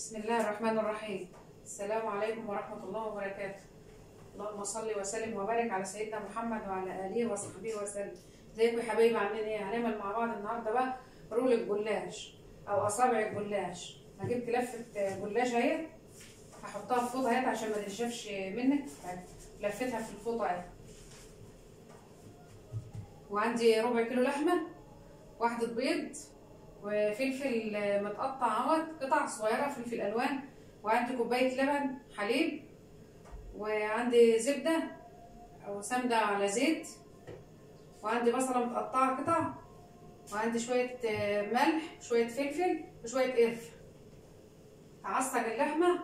بسم الله الرحمن الرحيم. السلام عليكم ورحمة الله وبركاته. اللهم صل وسلم وبارك على سيدنا محمد وعلى آله وصحبه وسلم. ازيكم يا حبايبي عاملين إيه؟ هنعمل مع بعض النهارده بقى رول الجلاش أو أصابع الجلاش. أنا جبت لفة جلاش أهي هحطها في فوطة أهي عشان ما تنشفش منك. لفتها في الفوطة أهي. وعندي ربع كيلو لحمة واحدة بيض وفلفل متقطع أهوت قطع صغيرة فلفل ألوان وعندي كوباية لبن حليب وعندي زبدة أو سمنه على زيت وعندي بصلة متقطعة قطع وعندي شوية ملح شوية فلفل وشوية قرفة. هعصج اللحمة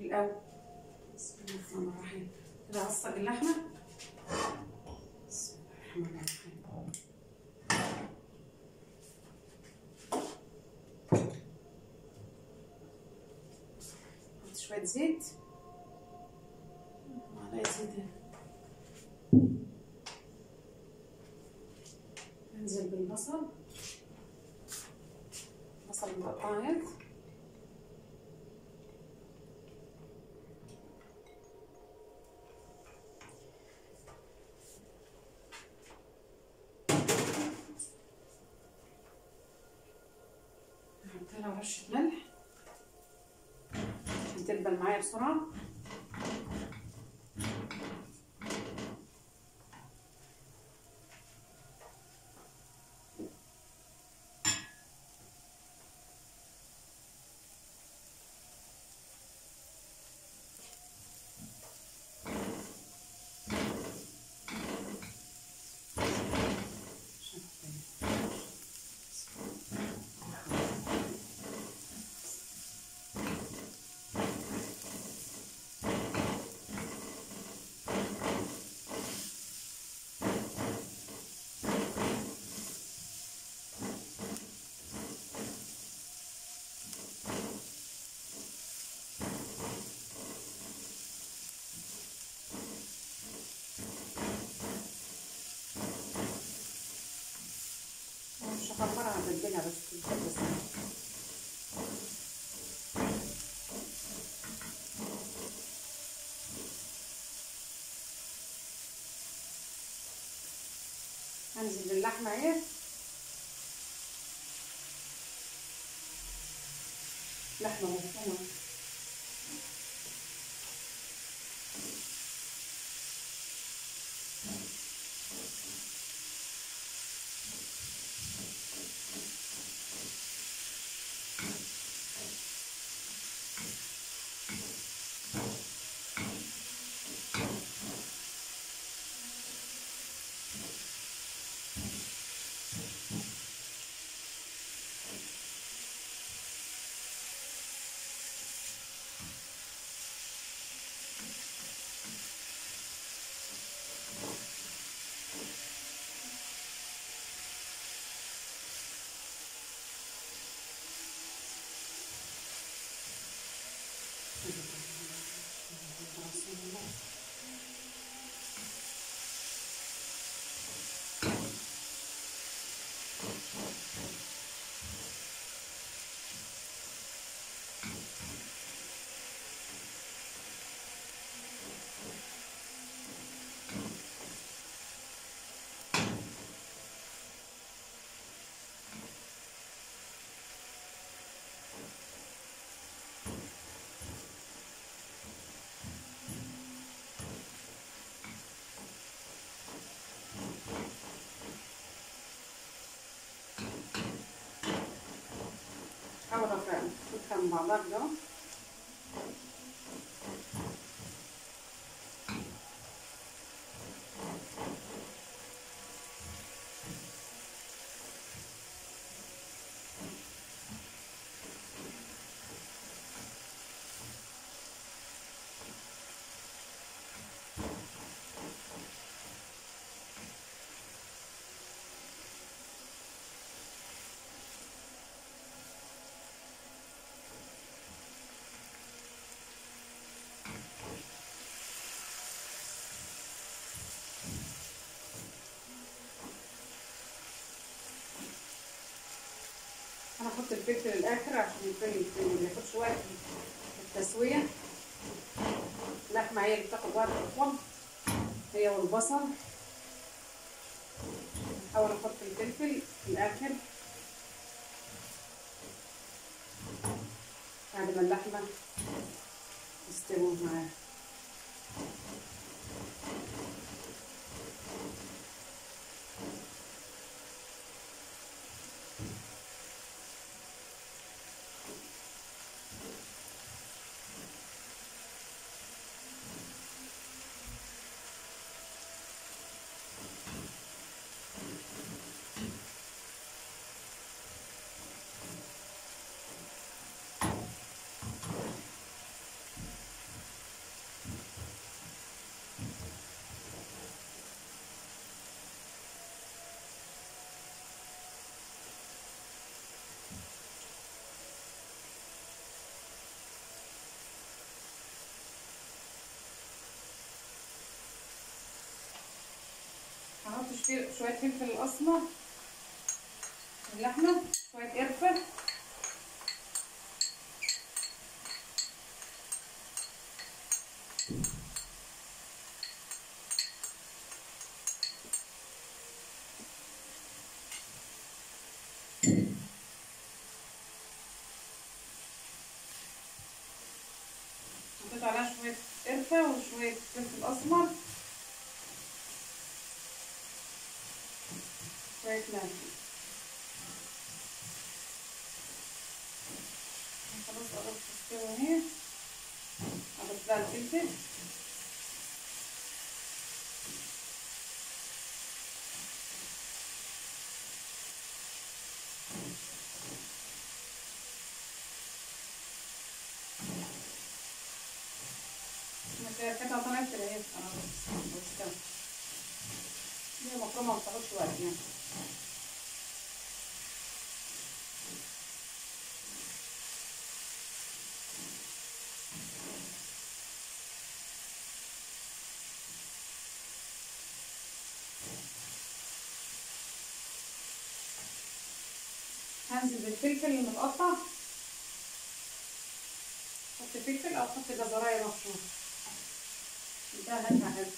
الأول. بسم الله الرحمن الرحيم. كده هعصج اللحمة. بسم الله الرحمن الرحيم شوية زيت. معلقة زيت انزل بالبصل. بصل مقطعات. نحط لها رشة ملح. تدبل معايا بسرعة. هتبلها بس بس هنزل باللحمة اهي Tutkan balarlo. هحط الفلفل الآخر عشان الفلفل ما ياخدش وقت في التسوية. اللحمة هي اللي بتاخد وقت اطول هي والبصل. احاول أحط الفلفل في الآخر. بعد ما اللحمة تستوي معاها. شوية شوية فلفل أسمر اللحمة شوية قرفة. حطيت شوية ملح خلاص قربت تستوي اهي اضيف لها الفلفل كده القطعة طلعت كده اهي خلاص بتستوي دي المفرومة ما بتاخدش وقت يعني هنزل بالفلفل المتقطع حط فلفل أو حط جزرايه مفرومه ده هاتها حلو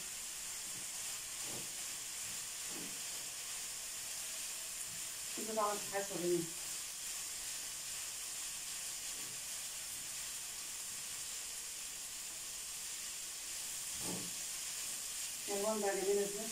كده طبعا الوان بقى جميلة إزاي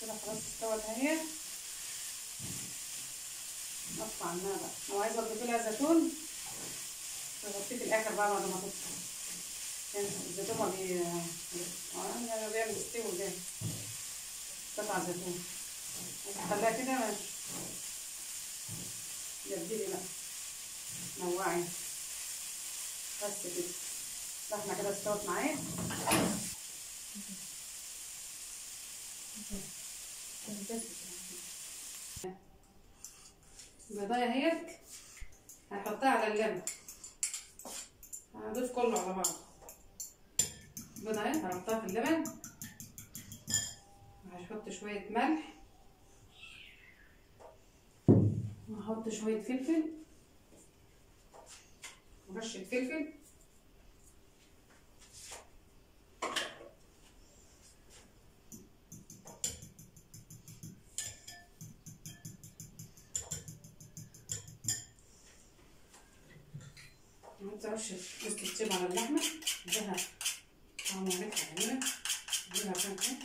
كده خلاص استوت اهي عنها بقى. لو عايزة تضيفي لها زيتون تغطيه في الآخر بقى بعد ما تطفي يعني الزيتون ما بي آه بيعمل استوي ده قطع زيتون. خليها كده ماشي. جددي بقى. نوعي. بس كده. اللحمه كده استوت معايا. البيضايه اهيت هنحطها على اللبن هنضيف كله على بعض. البيضه اهي هنحطها في اللبن. وهحط شوية ملح. وهحط شوية فلفل. ورشه فلفل. جوز الطيب على اللحمة اديها طعم وريحة جميلة اديها كده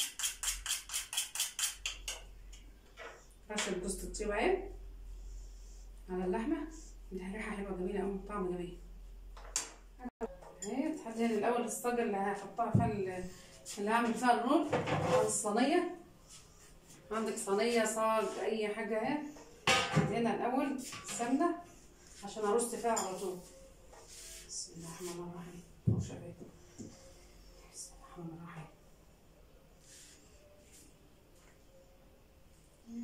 رشة جوز الطيب اهي على اللحمة. اديها ريحة حلوة جميلة أوي طعم جميل. اهي تحدي هنا الأول الصاجة اللي هحطها فيها اللي هعمل فيها الرول على الصينية. عندك صينية صاج أي حاجة اهي هنا الأول سمنة عشان أرص فيها على طول. بسم الله الرحمن الرحيم بسم الله الرحمن الرحيم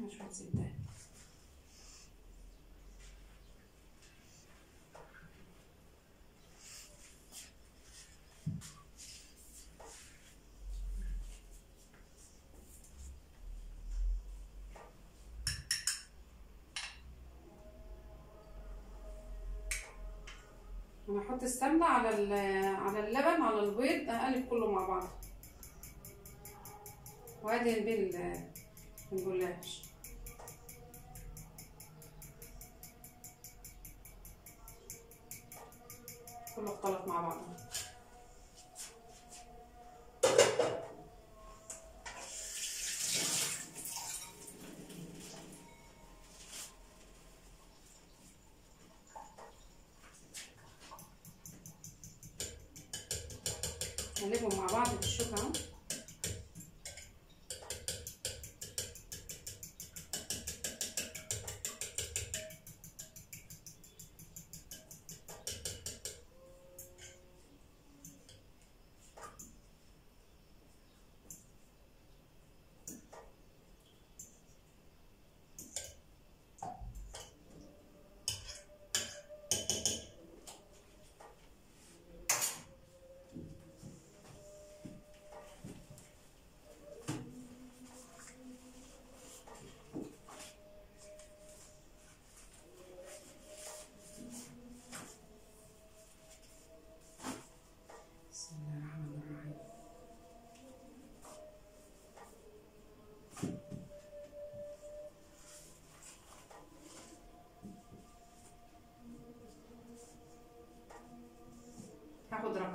شوية زبدة أنا هحط السمنة على على اللبن على البيض اقلب كله مع بعض. وادهن بيه ال- الجلاش. كله اختلط مع بعضه.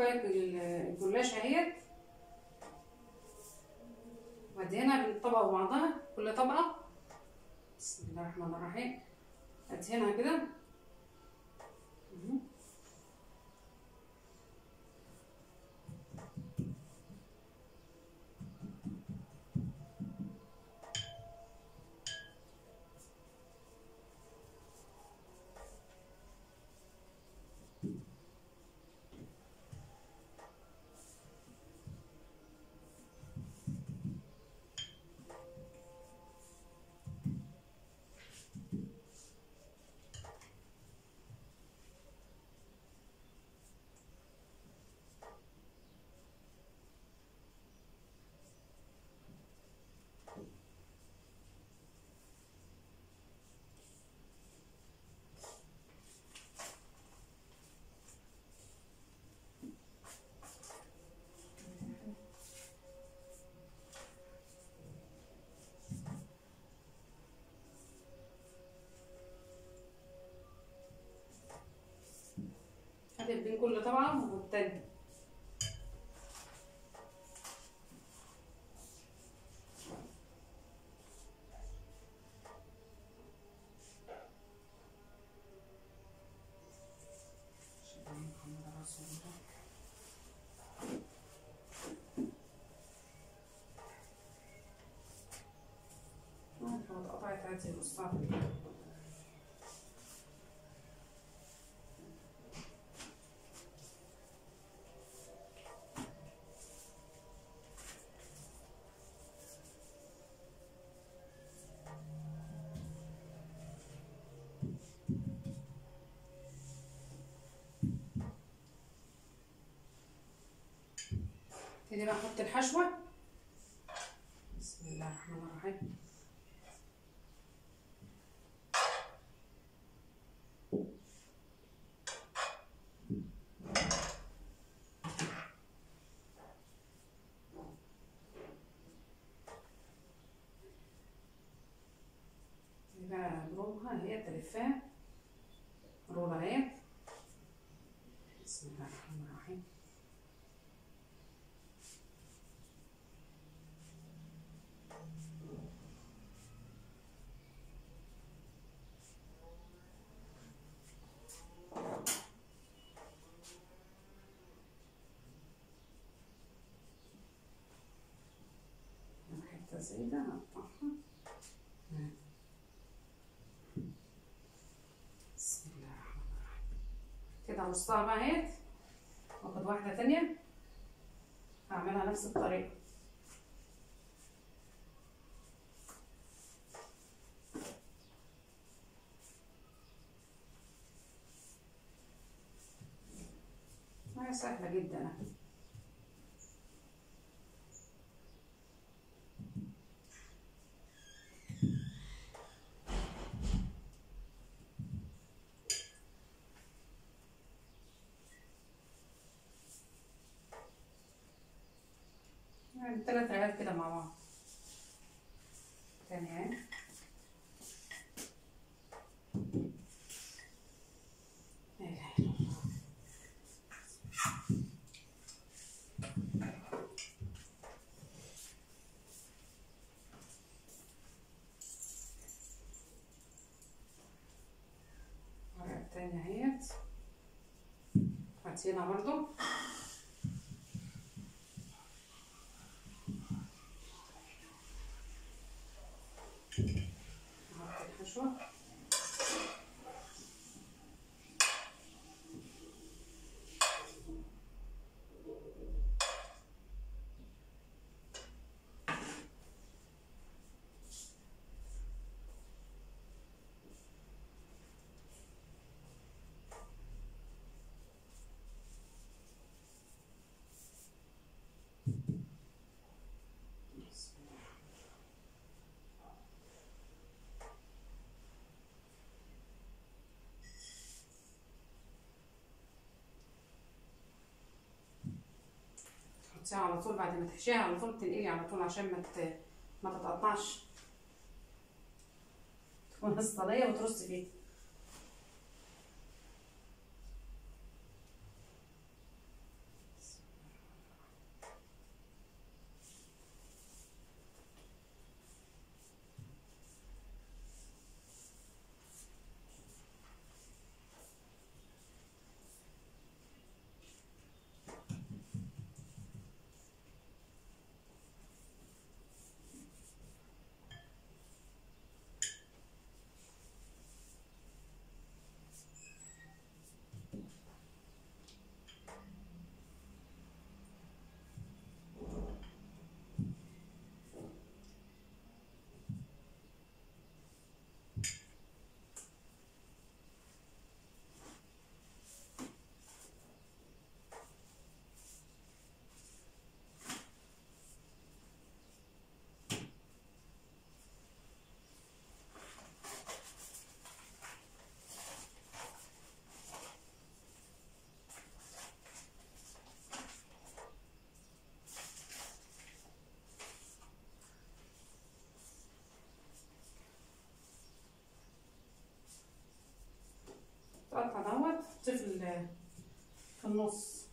ال- الجلاش اهيت. وادهنها بالطبقة وبعضها كل طبقة. بسم الله الرحمن الرحيم. أدهنها كده. 但嗯，好，我把它剪了，算。ابتدي بقى أحط الحشوة. بسم الله الرحمن الرحيم. بقى برومها هي تلفها سعيدة. بسم الله الرحمن الرحيم كده نصها بقى اهيت. واخد واحدة تانية. هعملها نفس الطريقة. سهلة جدا. تلات رغيفات كده مع بعض. الورقة التانية اهيت هاتينها برضو نحط الحشوة بسم الله. تحطيها على طول بعد ما تحشيها على طول تنقلي على طول عشان ما. ما تتقطعش تكون الصينية وترصي فيها ال- في النص.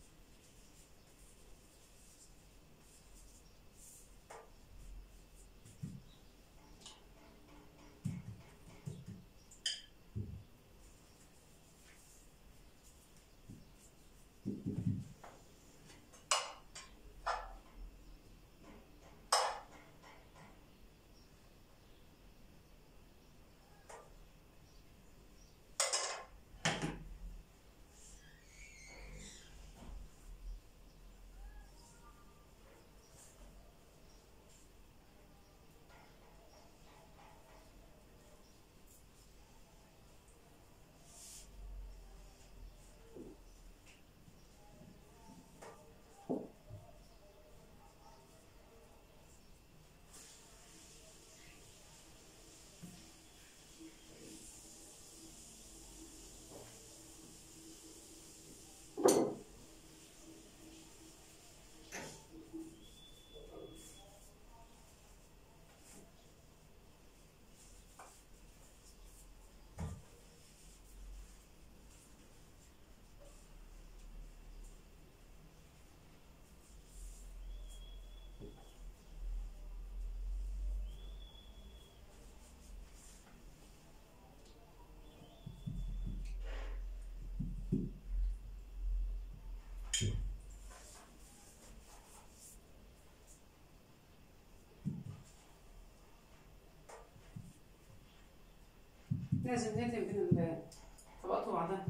لازم ندهن بين الطبقات وبعضها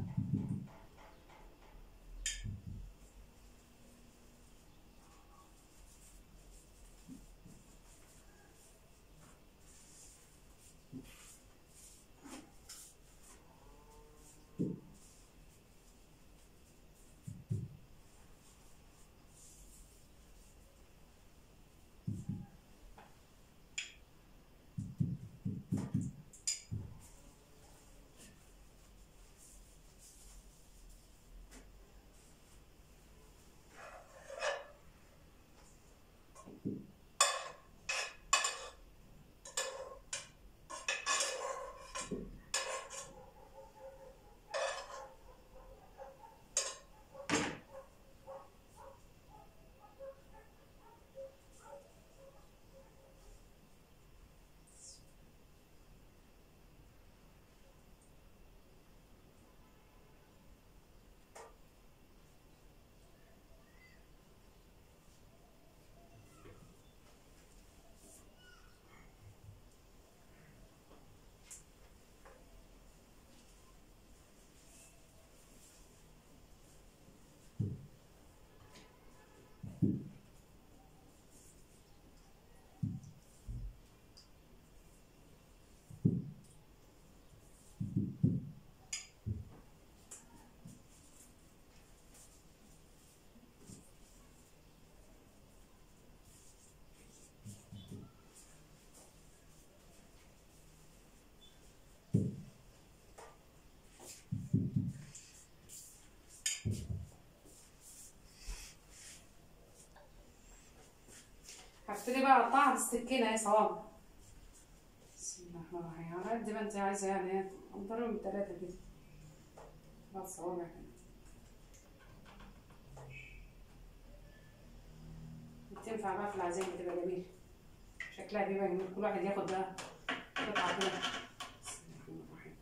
بقى اقطعها بالسكينه اهي صوابع بسم الله الرحمن الرحيم. على قد ما أنت عايزة يعني انضرب ثلاثة كده. بعد صوابع كده بتنفع بقى في العزيمة بتبقى جميله شكلها بيبقى جميل كل واحد ياخد بقى قطعة كده بسم الله الرحمن الرحيم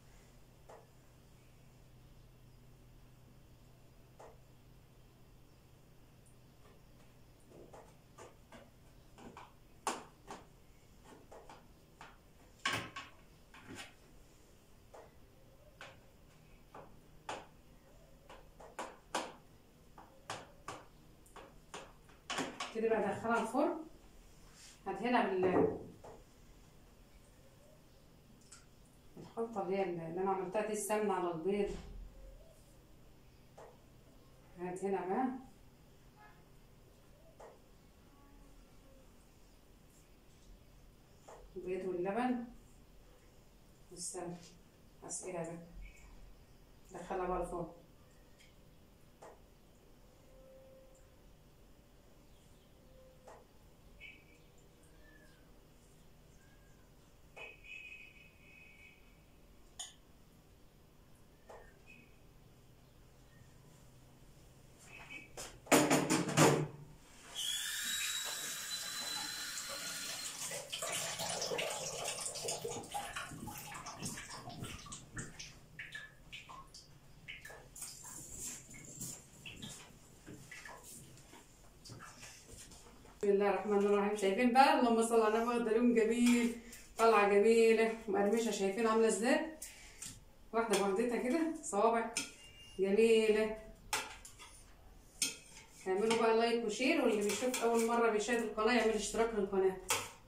كده بقى ادخلها الفرن. هدهنها بال الخلطة اللي هي اللي أنا عملتها دي السمنة على البيض. هدهنها بقى. البيض واللبن والسمنة. هسقيها بقى؟ دخلها بقى الفرن. الله الرحمن الرحيم. شايفين بقى؟ اللهم صل على النبي واخده لون جميل طالعه جميلة مقرمشة. شايفين عاملة إزاي؟ واحدة بوحدتها كده صوابع جميلة. اعملوا بقى like و share واللي بيشوف أول مرة بيشاهد القناة يعمل اشتراك للقناه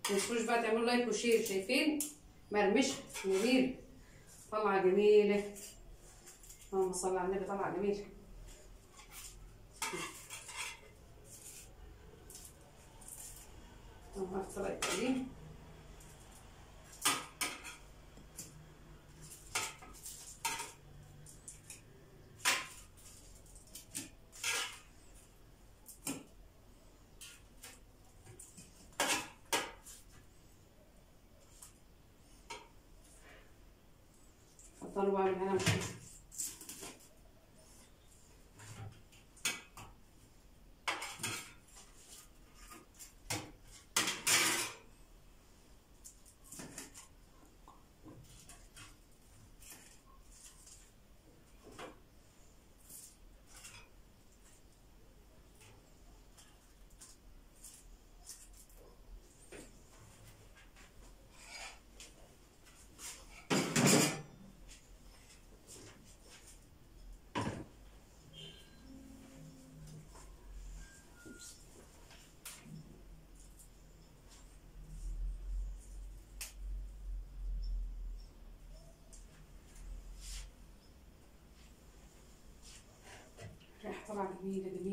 متنسوش بقى تعملوا like و share. شايفين؟ مقرمشه جميله طالعه جميلة. اللهم صل على النبي طالعه جميلة. Então, vai sair. needed